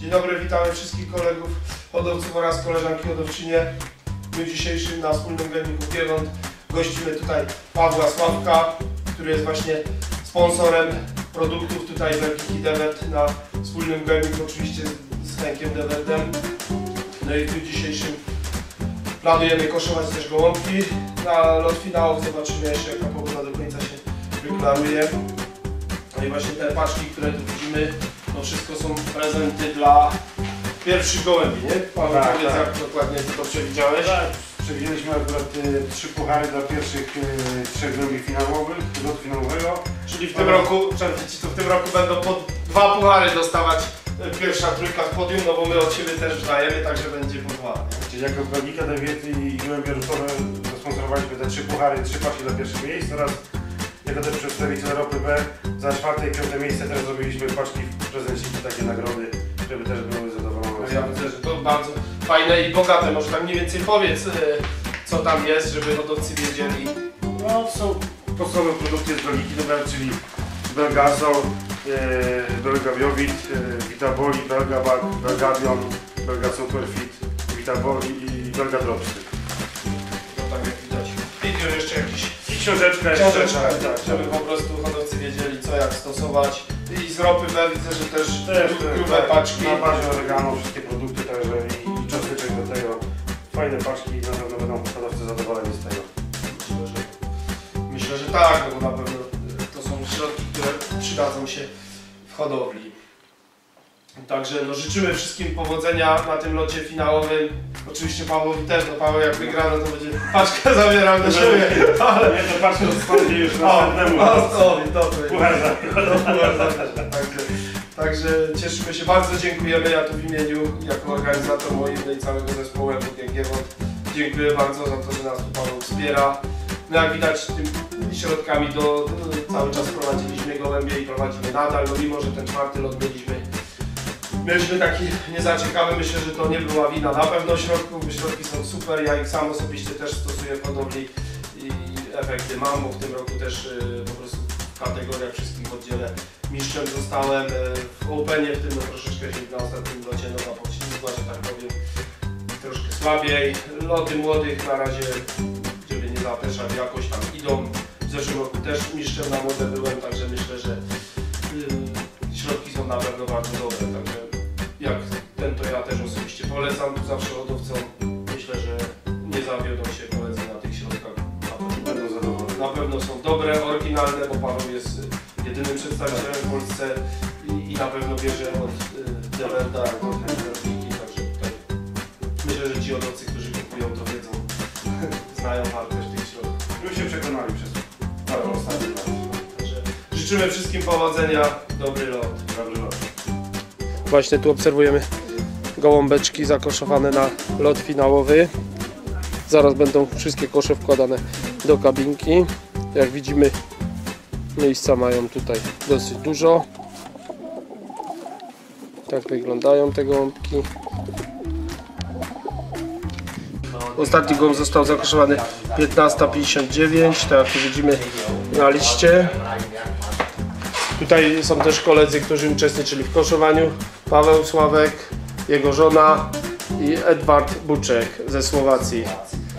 Dzień dobry, witamy wszystkich kolegów hodowców oraz koleżanki hodowczynie. W dniu dzisiejszym na wspólnym gębniku Giewont gościmy tutaj Pawła Sławka, który jest właśnie sponsorem produktów tutaj Wielkich i Dewet na wspólnym gębniku, oczywiście z Henkiem Dewetem. No i w dniu dzisiejszym planujemy koszować też gołąbki na lot finałów. Zobaczymy jeszcze jaka pogoda do końca się wyklaruje. No i właśnie te paczki, które tu widzimy, to wszystko są prezenty dla pierwszych gołębi, nie? Paweł, Tak, powiedz tak. jak dokładnie ty to przewidziałeś. Tak, przewidzieliśmy akurat y, trzy puchary dla pierwszych y, trzech drogi finałowych, finałowego. Czyli w tym roku, przerwę ci, to w tym roku będą po dwa puchary dostawać e, pierwsza trójka z podium, no bo my od siebie też dajemy, także będzie po dwa. nie? Czyli jako Belgika, Dewiety i Gołębie Rusowe zasponsorowaliśmy te trzy puchary, trzy paczki dla pierwszych miejsc oraz jako też przedstawiciel Europy B za czwarte i piąte miejsce też zrobiliśmy paczki prezenciki, takie nagrody, żeby też były zadowolone. No ja myślę, że to bardzo fajne i bogate. Może tak mniej więcej powiedz, e, co tam jest, żeby hodowcy wiedzieli. No, są podstawowe produkty z Belgiki, dobra, czyli Belgasol, e, Belgaviowit, e, Vitaboli, Belgabag, Belgabion, Belga Superfit, Vitaboli i Belgadropsy. To tak jak widać. Video jeszcze jakiś książeczka jeszcze. książeczka, tak, żeby po prostu hodowcy wiedzieli co jak stosować. I z ropy B widzę, że też, Też grube tak, paczki. Na bazie oregano wszystkie produkty także i, i czosneczek do tego. Fajne paczki i na pewno będą hodowcy zadowoleni z tego. Myślę, że, myślę, że tak, no bo na pewno y, to są środki, które przydadzą się w hodowli. Także no, życzymy wszystkim powodzenia na tym locie finałowym. Oczywiście Pawłowi też, no Paweł jak wygra, no to będzie paczkę zabierał do siebie. Ale... Nie, to paczkę zostanie już następnemu. o, o, dobra. Puchar za- Także, także cieszymy się, bardzo dziękujemy. Ja tu w imieniu, jako organizator moim i całego zespołu Giewont dziękuję bardzo za to, że nas tu Paweł wspiera. No jak widać tymi środkami do, do, cały czas prowadziliśmy gołębie i prowadzimy nadal, no mimo, że ten czwarty lot mieliśmy Mieliśmy taki niezaciekawy, myślę, że to nie była wina na pewno środków, środki są super, ja ich sam osobiście też stosuję hodowli i efekty mam, bo w tym roku też y, po prostu w kategoriach wszystkich w oddziale mistrzem zostałem y, w Openie, w tym no, troszeczkę się na ostatnim locie noga podślizgła, że tak powiem, troszkę słabiej. Loty młodych na razie, żeby nie zapeszać, jakoś tam idą. W zeszłym roku też mistrzem na młode byłem, także myślę, że y, środki są na pewno bardzo dobre, także jak ten to ja też osobiście polecam zawsze hodowcom. Myślę, że nie zawiodą się polecam na tych środkach. Na pewno na pewno są dobre, oryginalne, bo Paweł jest jedynym przedstawicielem w Polsce i, i na pewno bierze od y, Deverda, od Henryki, także tutaj myślę, że ci hodowcy, którzy kupują to wiedzą, znają wartość tych środków. Już się przekonali przez parę ostatnich lat. Także życzymy wszystkim powodzenia, dobry lot. Właśnie tu obserwujemy gołąbeczki zakoszowane na lot finałowy. Zaraz będą wszystkie kosze wkładane do kabinki. Jak widzimy miejsca mają tutaj dosyć dużo. Tak wyglądają te gołąbki. Ostatni gołąb został zakoszowany 15.59, tak jak tu widzimy na liście. Tutaj są też koledzy, którzy uczestniczyli w koszowaniu. Paweł Sławek, jego żona i Edward Buczek ze Słowacji.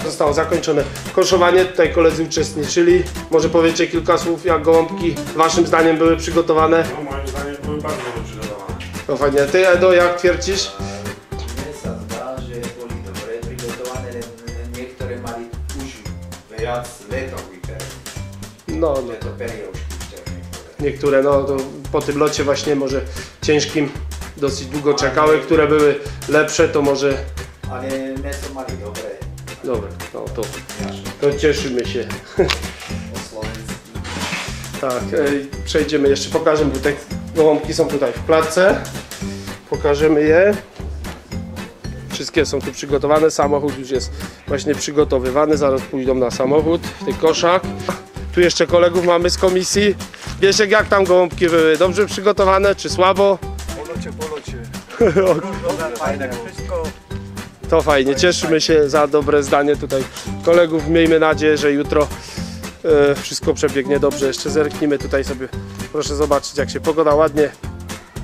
Zostało zakończone koszowanie. Tutaj koledzy uczestniczyli. Może powiecie kilka słów, jak gołąbki waszym zdaniem były przygotowane? No, moim zdaniem były bardzo dobrze przygotowane. No fajnie. Ty Edo, jak twierdzisz? Mne sa zdá, že boli dobre prigotované, len niektoré mali viac svetových termínov. No, no to niektóre, no to po tym locie właśnie może ciężkim dosyć długo czekały, które były lepsze, to może... Ale meso mali dobré. Dobra, no to, to cieszymy się. Tak, e, przejdziemy jeszcze, pokażemy tutaj, gołąbki są tutaj w klatce, pokażemy je. Wszystkie są tu przygotowane, samochód już jest właśnie przygotowywany, zaraz pójdą na samochód, w tych koszach. Tu jeszcze kolegów mamy z komisji. Wiesiek, jak tam gołąbki były? Dobrze przygotowane czy słabo? Polocie, polocie. Fajné. Wszystko To fajnie, cieszymy się za dobre zdanie tutaj kolegów. Miejmy nadzieję, że jutro e, wszystko przebiegnie dobrze. Jeszcze zerknijmy tutaj sobie, proszę zobaczyć jak się pogoda ładnie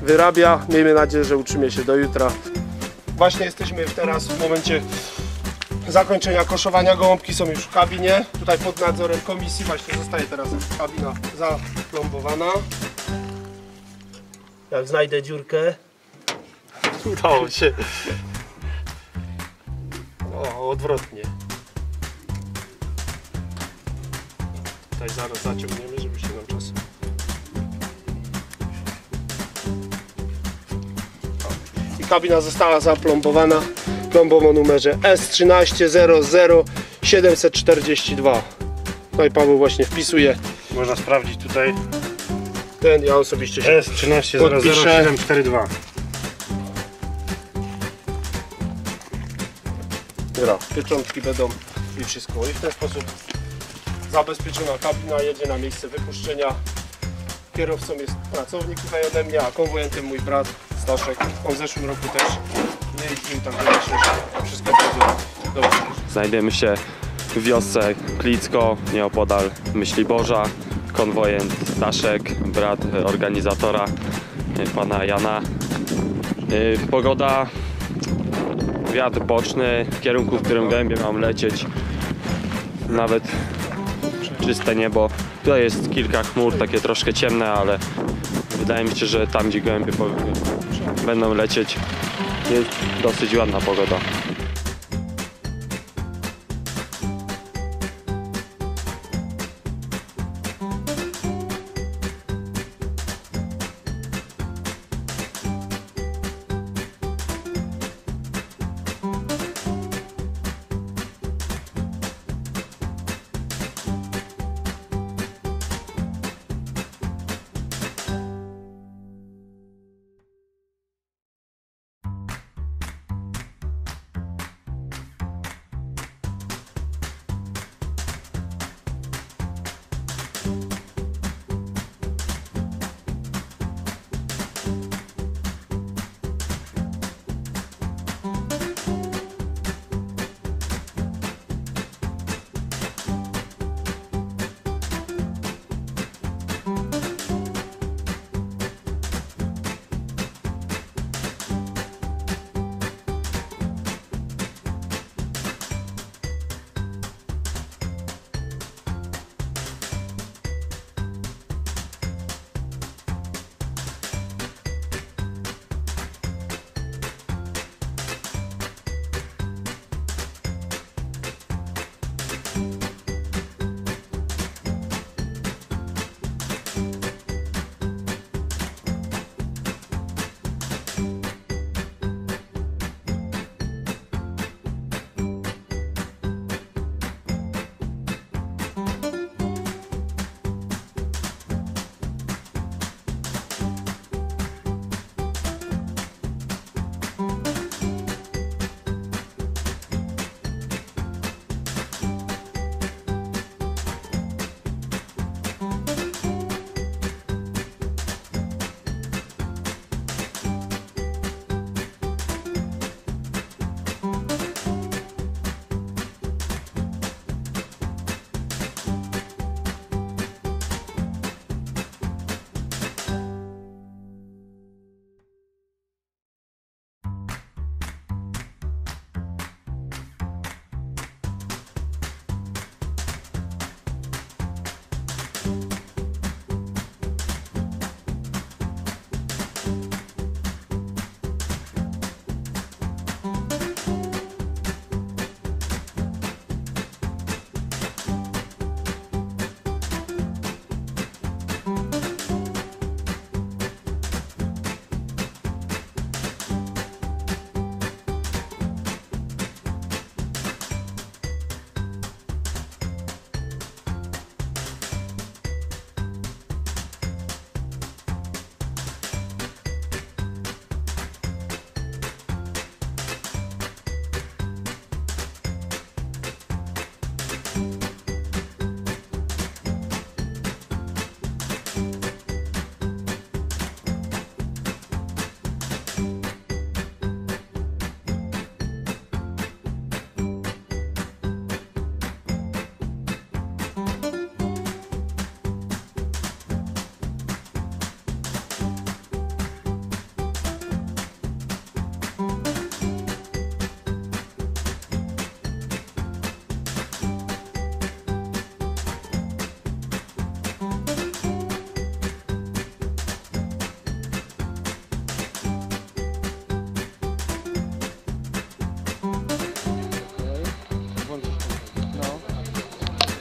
wyrabia. Miejmy nadzieję, że utrzymie się do jutra. Właśnie jesteśmy teraz w momencie zakończenia koszowania. Gołąbki są już w kabinie. Tutaj pod nadzorem komisji właśnie zostaje teraz kabina zaplombowana. Jak znajdę dziurkę. Udało się. O, odwrotnie. Tutaj zaraz zaciągniemy, żeby się nam czas. I kabina została zaplombowana plombą o numerze S1300742. No i Paweł właśnie wpisuje Można sprawdzić tutaj ten, ja osobiście się S1300742. gra. Pieczątki będą i wszystko. I w ten sposób zabezpieczona kabina jedzie na miejsce wypuszczenia. Kierowcą jest pracownik tutaj ode mnie, a konwojentem mój brat Staszek. On w zeszłym roku też jeździł, także myślę, że wszystko będzie dobrze. Znajdujemy się w wiosce Klicko, nieopodal Myśliborza. Konwojent Staszek, brat organizatora, y, pana Jana. Y, Pogoda, wiatr boczny, w kierunku, w którym gębie mam lecieć. Nawet czyste niebo. Tutaj jest kilka chmur, takie troszkę ciemne, ale wydaje mi się, że tam, gdzie gołębie będą lecieć, jest dosyć ładna pogoda.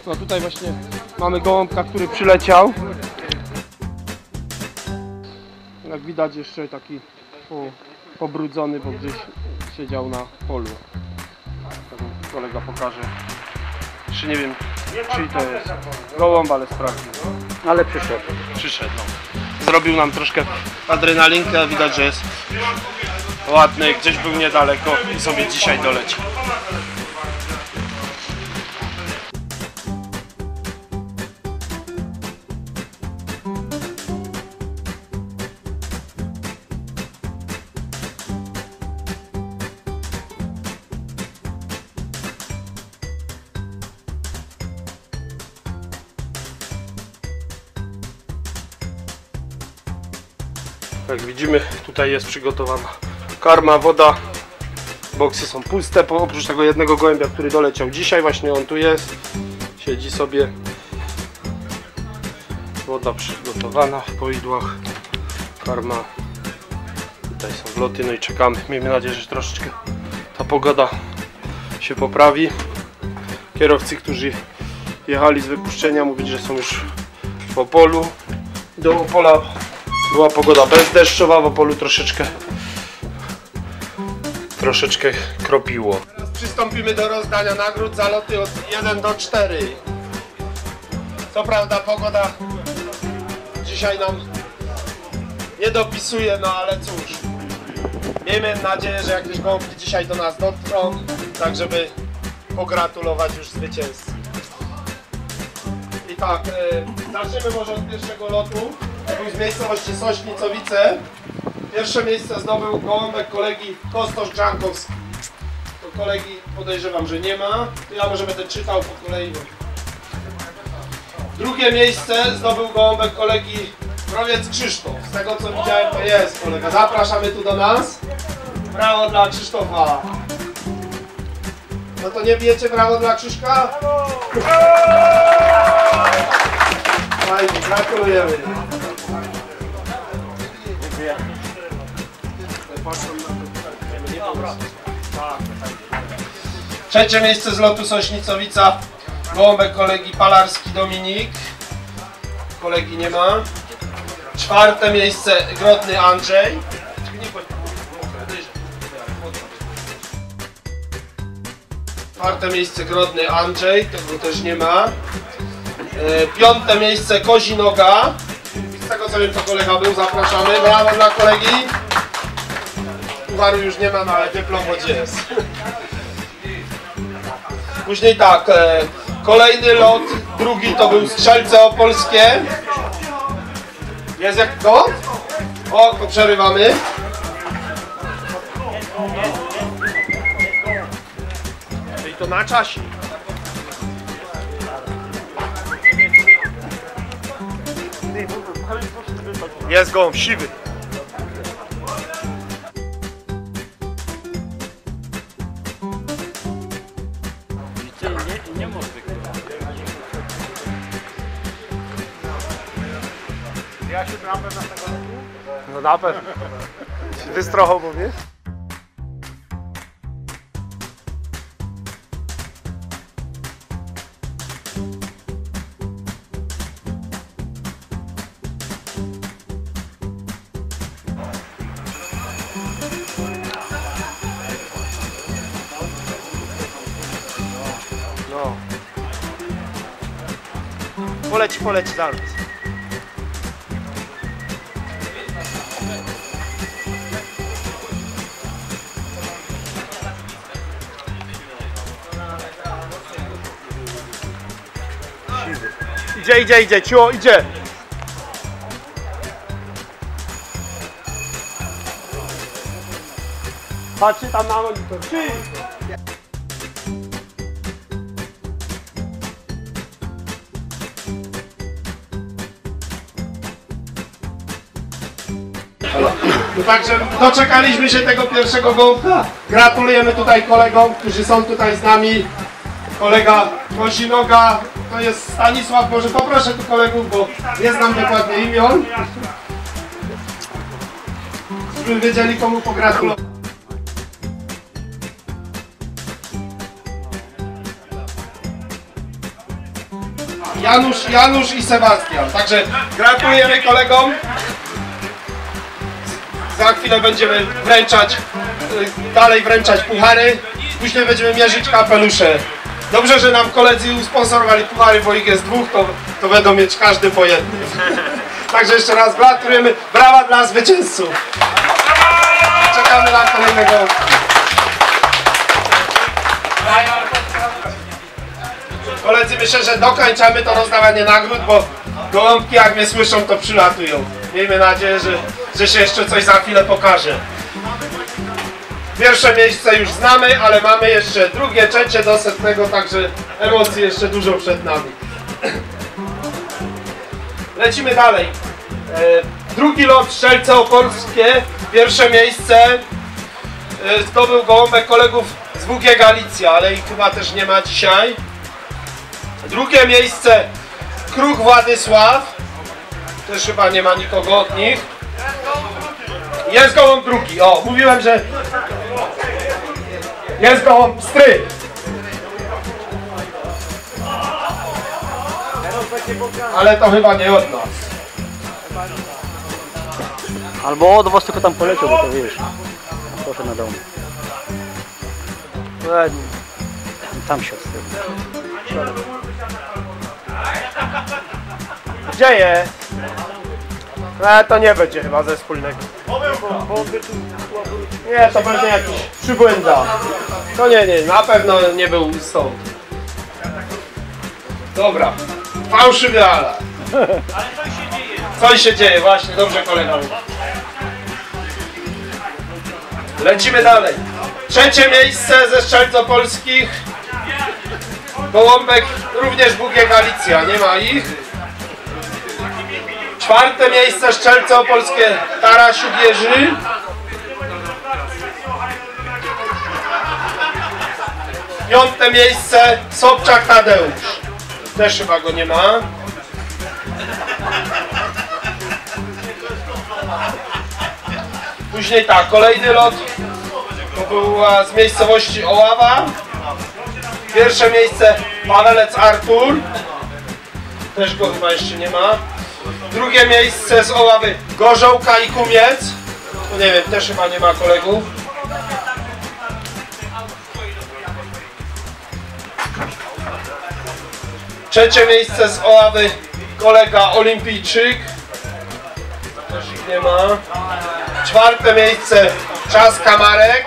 No tutaj właśnie mamy gołąbka, który przyleciał. Jak widać jeszcze taki po, pobrudzony, bo gdzieś siedział na polu. Tak kolega pokaże. Czy nie wiem, czyj to jest. Gołąb, ale sprawdził. Ale przyszedł. Przyszedł. No. Zrobił nam troszkę adrenalinkę, widać, że jest ładny, gdzieś był niedaleko i sobie dzisiaj doleci. Widzimy, tutaj jest przygotowana karma, woda. Boksy są puste, po- oprócz tego jednego gołębia, który doleciał dzisiaj. Właśnie on tu jest. Siedzi sobie. Woda przygotowana w poidłach. Karma. Tutaj są wloty, no i czekamy. Miejmy nadzieję, że troszeczkę ta pogoda się poprawi. Kierowcy, którzy jechali z wypuszczenia, mówili, że są już w Opolu. Do Opola była pogoda bezdeszczowa, w Opolu troszeczkę troszeczkę kropiło. Teraz przystąpimy do rozdania nagród za loty od 1 do 4. Co prawda pogoda dzisiaj nam nie dopisuje, no ale cóż. Miejmy nadzieję, że jakieś gołąbki dzisiaj do nas dotrą, tak żeby pogratulować już zwycięzcy. I tak, e, zacznijmy może od pierwszego lotu. Z miejscowości Sośnicowice. Pierwsze miejsce zdobył gołąbek kolegi Kostosz Dżankowski. To kolegi podejrzewam, że nie ma. To ja może będę czytał po kolei. Drugie miejsce zdobył gołąbek kolegi Mrowiec Krzysztof. Z tego co widziałem to jest kolega. Zapraszamy tu do nas. Brawo dla Krzysztofa. No to nie bijecie brawo dla Krzyszka? Fajnie, gratulujemy. Trzecie miejsce z lotu Sośnicowica. Gołąbek kolegi Palarski Dominik. Kolegi nie ma. Czwarte miejsce Grodny Andrzej. Czwarte miejsce Grodny Andrzej, tego też nie ma. E, Piąte miejsce Kozi Noga. Z tego co wiem to kolega był, zapraszamy. Brawo dla kolegi. Pucharu już nie ma, no ale dyplom choć jest. Później tak, e, kolejny lot, drugi to był Strzelce Opolskie. Jest jak to? O, to przerywamy. Czyli to na czasie. Jest gołąb siwy. Na pewno. Wystrochą mówię. No. Poleci, poleci zaraz. Idzie, idzie, idzie, ciło, idzie. Patrzy tam na monitor. Trzy. No także doczekaliśmy się tego pierwszego gołka. Gratulujemy tutaj kolegom, którzy są tutaj z nami. Kolega Kozinoga, to jest Stanisław, może poproszę tu kolegów, bo nie znam dokładnie imion. Żeby wiedzieli komu pogratulować. Janusz, Janusz i Sebastian. Także gratulujemy kolegom. Za chwilę będziemy wręczać, y, dalej wręczać puchary. Później będziemy mierzyć kapelusze. Dobrze, że nam koledzy usponsorowali puchary, bo ich jest dwóch, to, to będą mieć każdy po jednym. Także jeszcze raz gratulujemy. Brawa dla zwycięzców. Czekamy na kolejnego. Koledzy, myślę, że dokończamy to rozdawanie nagród, bo gołąbki jak mnie słyszą, to przylatują. Miejmy nadzieję, że, że się jeszcze coś za chwilę pokaże. Pierwsze miejsce już znamy, ale mamy jeszcze drugie, trzecie do setnego, także emocji jeszcze dużo przed nami. Lecimy dalej. E, drugi lot Strzelce Opolskie, pierwsze miejsce e, zdobył gołąbek kolegów z WG Galicja, ale ich chyba też nie ma dzisiaj. Drugie miejsce Kruk Władysław, też chyba nie ma nikogo od nich. Jest gołąb drugi, o, mówiłem, że jest gołąb stry. Ale to chyba nie od nas. Albo od was tylko tam poleciał, bo to wiesz. Proszę na dom. Ładnie. Tam się odstawił. Gdzie jest? E, to nie będzie chyba ze wspólnego. Nie, to będzie jakiś przybłęda. To nie, nie, na pewno nie był stąd. Dobra. Fałszywy alarm. Coś się dzieje, właśnie, dobrze kolega. Lecimy dalej. Trzecie miejsce ze Strzelcopolskich. Gołąbek również Bugie Galicja, nie ma ich. Czwarte miejsce Szczelce Opolskie Tarasiuk Jerzy. Piąte miejsce Sobczak Tadeusz. Też chyba go nie ma. Później tak, kolejny lot to była z miejscowości Oława. Pierwsze miejsce Pawelec Artur. Też go chyba jeszcze nie ma. Drugie miejsce z Oławy Gorzołka i Kumiec. No nie wiem, też chyba nie ma kolegów. Trzecie miejsce z Oławy kolega Olimpijczyk. Też ich nie ma. Czwarte miejsce Czas Kamarek.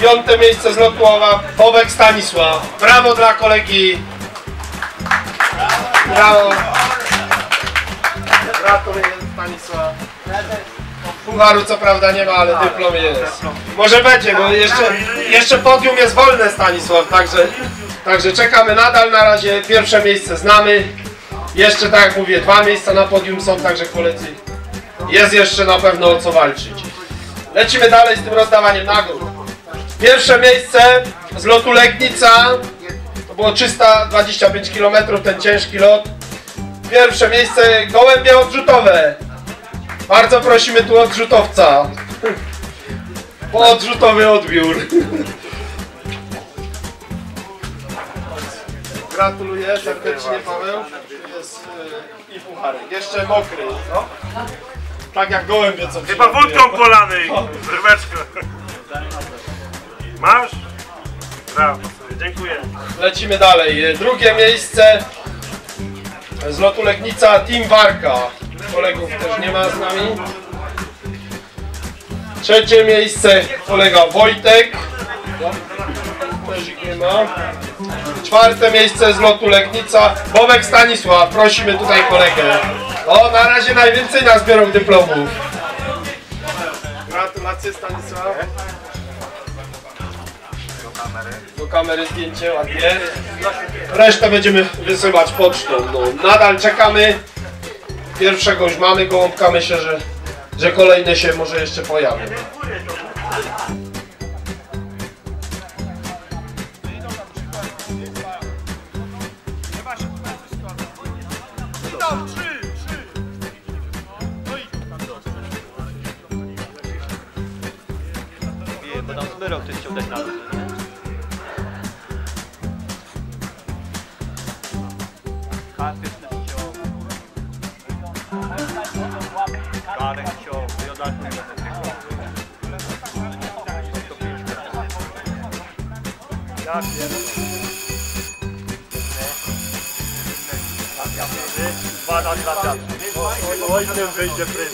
Piąte miejsce z Lotłowa Bobek Stanisław. Brawo dla kolegi. Brawo. Gratuluję Stanisław. Pucharu co prawda nie ma, ale dyplom jest. Może będzie, bo jeszcze, jeszcze podium jest wolne Stanisław, także, także czekamy nadal. Na razie pierwsze miejsce znamy. Jeszcze tak jak mówię, dwa miejsca na podium są, także koledzy jest jeszcze na pewno o co walczyć. Lecimy dalej z tym rozdawaniem nagród. Pierwsze miejsce z lotu Legnica. Było 325 km, ten ciężki lot. Pierwsze miejsce gołębie odrzutowe. Bardzo prosimy tu odrzutowca. Po odrzutowy odbiór. Gratuluję serdecznie Paweł. Jest y, i pucharek. Jeszcze mokry. No. Tak jak gołębie co Chyba wódką polanej, rybeczko. Masz? Brawo, dziękuję. Lecimy dalej. Drugie miejsce z lotu Legnica Team Warka. Kolegów też nie ma z nami. Trzecie miejsce kolega Wojtek. Też ich nie ma. Czwarte miejsce z lotu Legnica Bobek Stanisław. Prosimy tutaj kolegę. O, na razie najwięcej nas biorą dyplomów. Gratulacje Stanisław. Do kamery zdjęcie ładnie. Resztę będziemy wysyłać pocztą. No, nadal czekamy. Pierwszego już mamy gołąbka. Myślę, że, że kolejne się może jeszcze pojawią. Dwa wiatry. Ojcem wyjdzie prym.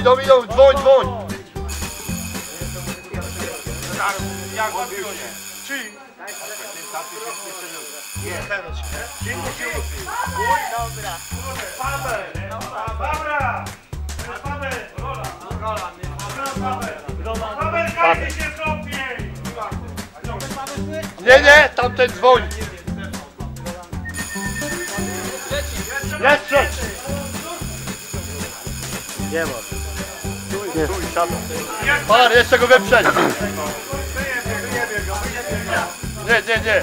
Idą, idą, dzwoń, dzwoń! Nie, nie, tamten dzwoń! Nie ma. Nie. Pan, jeszcze go wyprzedź! Nie, nie, nie!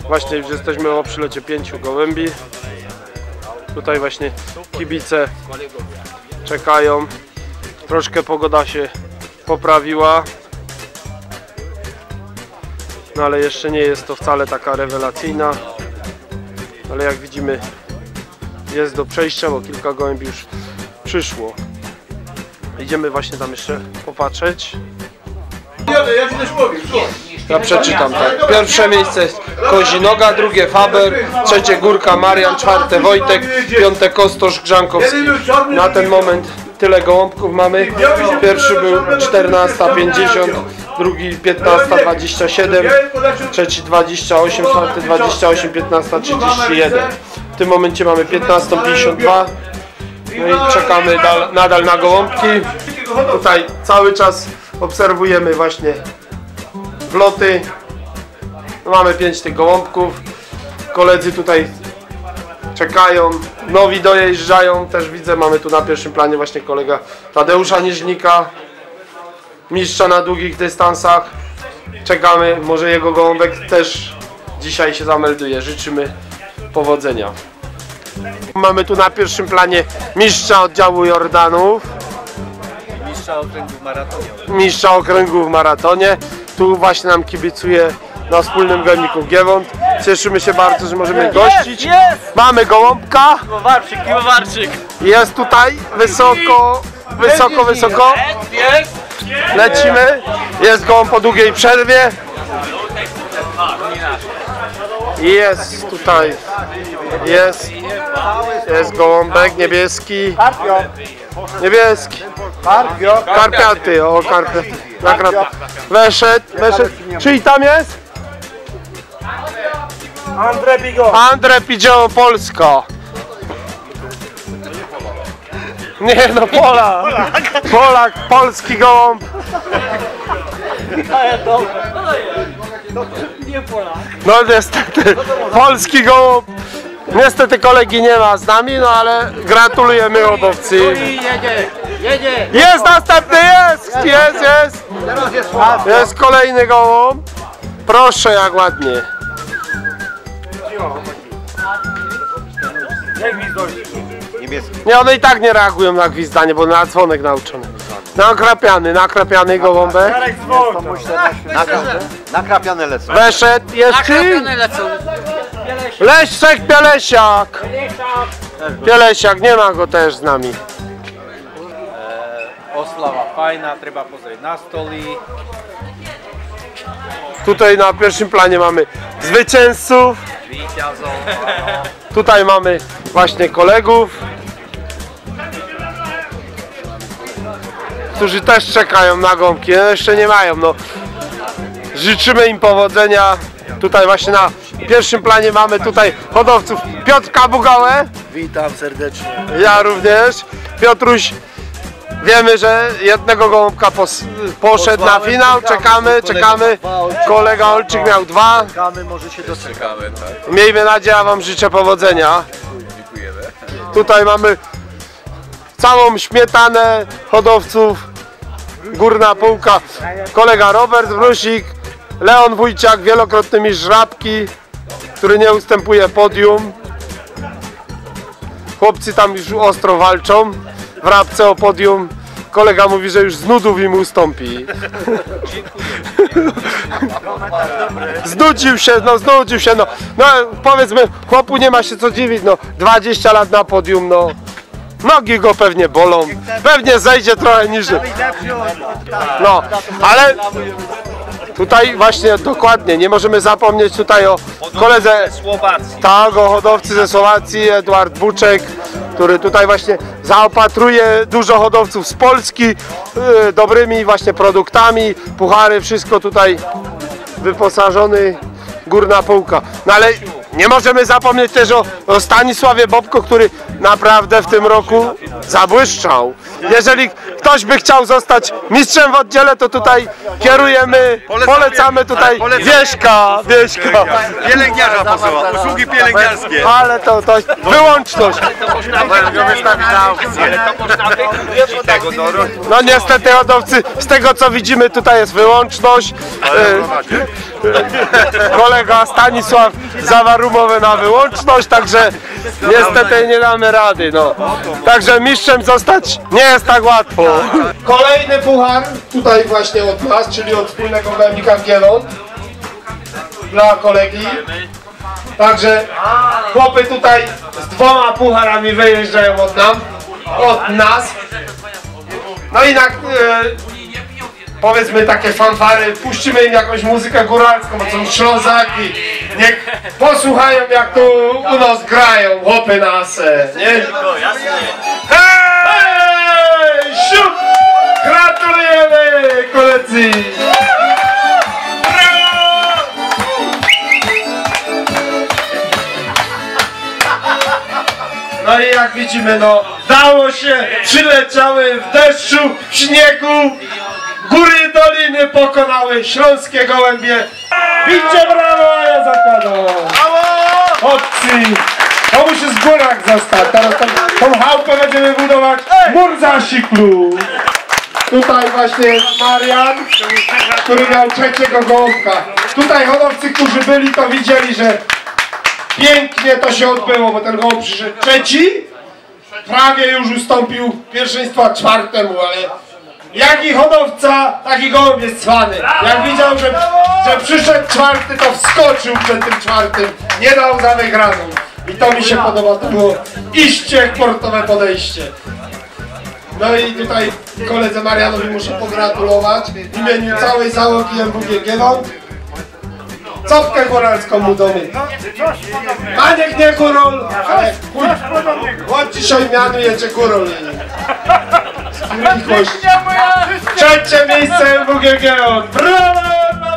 Właśnie już jesteśmy po przylocie pięciu gołębi. Tutaj właśnie kibice czekają. Troszkę pogoda się poprawiła. No ale jeszcze nie jest to wcale taka rewelacyjna. Ale jak widzimy jest do przejścia, bo kilka gołębi już przyszło. Idziemy właśnie tam jeszcze popatrzeć. Ja przeczytam tak. Pierwsze miejsce jest Kozinoga, drugie Faber, trzecie Górka Marian, czwarte Wojtek, piąte Kostosz Grzankowski. Na ten moment tyle gołąbków mamy. Pierwszy był 14.50, drugi 15.27, trzeci 28, czwarty 28, 15.31. W tym momencie mamy 15.52. No i czekamy dal, nadal na gołąbki. Tutaj cały czas obserwujemy właśnie wloty. Mamy pięć tych gołąbków. Koledzy tutaj czekają. Nowi dojeżdżają. Też widzę, mamy tu na pierwszym planie właśnie kolega Tadeusza Niżnika. Mistrza na długich dystansach. Czekamy, może jego gołąbek też dzisiaj się zamelduje. Życzymy powodzenia. Mamy tu na pierwszym planie mistrza oddziału Jordanów. Mistrza okręgu w maratonie. mistrza okręgu w maratonie. Tu właśnie nam kibicuje na wspólnym graniku Giewont. Cieszymy się bardzo, że możemy gościć. Jest! Mamy gołąbka. Piwowarczyk, piwowarczyk. Jest tutaj wysoko, wysoko, wysoko. Jest! Lecimy. Jest gołąb po długiej przerwie. Jest tutaj. Jest. Jest gołąbek niebieski. Niebieski. Karpiaty, o karpiaty. Weszedł, weszedł. Czyli tam jest? Andre Bigo! Andre Polska. Nie no, Polak. Polak, polski gołąb. Nie Polak. No niestety, polski gołąb. Niestety kolegi nie ma z nami, no ale gratulujemy hodowcy. Jedzie, jedzie. Jest następny, jest, jest, jest. Jest kolejny gołąb. Proszę, jak ładnie. Nie, one i tak nie reagują na gwizdanie, bo na dzwonek nauczony. Nakrapiany, nakrapiany gołąbek. Dzwoń! Nakrapiane lecą. Weszedł, jest czy? lecą. Leszczek Pielesiak. Pielesiak, nie ma go też z nami. Oslava fajna, treba pozrieť na stoly. Tutaj na pierwszym planie mamy zwycięzców. Tutaj mamy właśnie kolegów, którzy też czekają na gąbki. No jeszcze nie mają. No. Życzymy im powodzenia. Tutaj właśnie na pierwszym planie mamy tutaj hodowców Piotrka Bugałę. Witam serdecznie. Ja również. Piotruś, wiemy, że jednego gołąbka pos, poszedł na finał. czekamy, Czekamy, kolega Olczyk. Kolega Olczyk miał dwa. Czekamy, może się doczekamy. Miejmy nadzieję, a Wam życzę powodzenia. Tutaj mamy całą śmietanę hodowców. Górna półka. Kolega Robert Wrusik, Leon Wójciak, wielokrotny mistrz żrabki, który nie ustępuje podium. Chłopcy tam już ostro walczą w rabce o podium. kolega mówi, że już z nudów im ustąpi. Znudził się, no znudził się, no. No powiedzmy, chłopu nie ma się co dziwić, no 20 lat na podium, no. Nogi go pewnie bolą, pewnie zejdzie trochę niżej. No, ale tutaj właśnie dokładnie, nie możemy zapomnieć tutaj o koledze tak, o hodowcy ze Słowacji, Eduard Buczek, który tutaj właśnie zaopatruje dużo hodowców z Polski yy, dobrymi właśnie produktami, puchary, wszystko tutaj wyposażony górna półka. No ale nie możemy zapomnieć też o, o Stanisławie Bobko, który naprawdę w tym roku zabłyszczał. Jeżeli ktoś by chciał zostać mistrzem w oddziale, to tutaj kierujemy, polecamy tutaj Wieśka, Wieśka. Pielęgniarza posyła, usługi pielęgniarskie. Ale to, to wyłączność. No niestety hodowcy, z tego co widzimy tutaj jest wyłączność. E, Kolega Stanisław zawarł umowę na wyłączność, także niestety nie damy rady. No. Także mistrzem zostać nie jest tak łatwo. Kolejny puchar tutaj właśnie od nas, czyli od wspólnego bębnika Gielon dla kolegi. Także chłopy tutaj z dwoma pucharami wyjeżdżają od nam, od nas. No i na, e, powiedzmy takie fanfary, puścimy im jakąś muzykę góralską, bo są Ślązaki. Niech posłuchają jak tu u nas grają chłopy nasze, nie? Hej! Gratulujemy koledzy! No i jak widzimy, no dało się, przyleciały w deszczu, w śniegu, góry doliny pokonały śląskie gołębie. Bicie brawo, a ja zakładam. Chłopcy, to musi z górach zostać. Teraz tą, tą chałupę będziemy budować mur zasiklu. Tutaj właśnie jest Marian, który miał trzeciego gołąbka. Tutaj hodowcy, którzy byli, to widzieli, że pięknie to się odbyło, bo ten gołąb przyszedł trzeci. Prawie już ustąpił pierwszeństwa czwartemu, ale jaki hodowca, taki gołąb jest cwany. Jak widział, że, że przyszedł czwarty, to wskoczył przed tym czwartym. Nie dał za wygraną. I to mi się podoba, to było iście portowe podejście. No i tutaj koledze Marianowi muszę pogratulować w imieniu całej załogi MWG Gielon. Copkę góralską mu domy. Maniek nie górol, ale chuj. Od dzisiaj mianujecie górol. Trzecie miejsce MWG Gielon. Brawo!